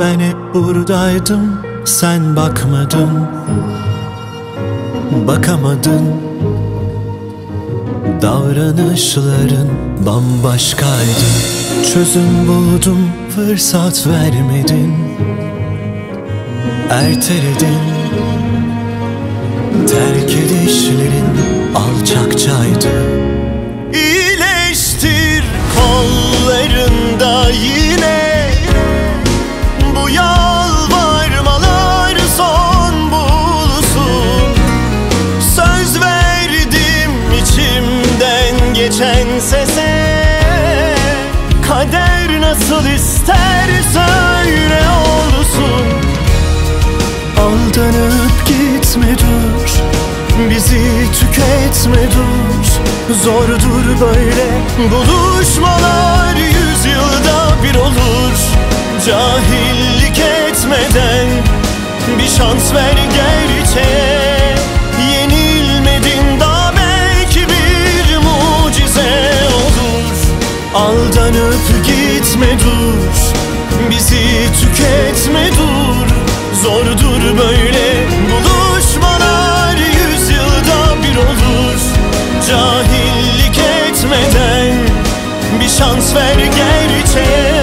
Ben hep buradaydım sen bakmadın. Bakamadın. Davranışların bambaşkaydı. Çözüm buldum fırsat vermedin. Erteledin. Terk edişlerin geçen sese Kader nasıl ister söyle olsun. Aldanıp gitme dur Bizi tüketme dur. Zordur böyle Buluşmalar yüzyılda bir olur. Cahillik etmeden Bir şans ver gerçeğe Aldanıp gitme dur. Bizi tüketme dur. Zordur böyle buluşmalar. Yüzyılda bir olur. Cahillik etmeden Bir şans ver gerçeğe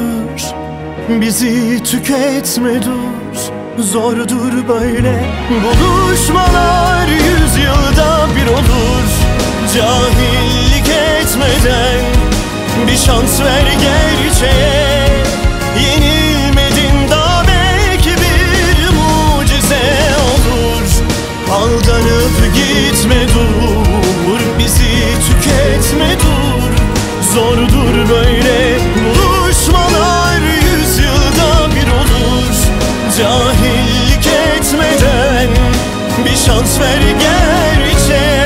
dur. Bizi tüketme dur. Zordur böyle Buluşmalar yüzyılda bir olur. Cahillik etmeden Bir şans ver gerçeğe. Yenilmedin daha belki bir mucize olur. Aldanıp gitme dur. Bizi tüketme dur. Zordur böyle şans ver gerçeğe.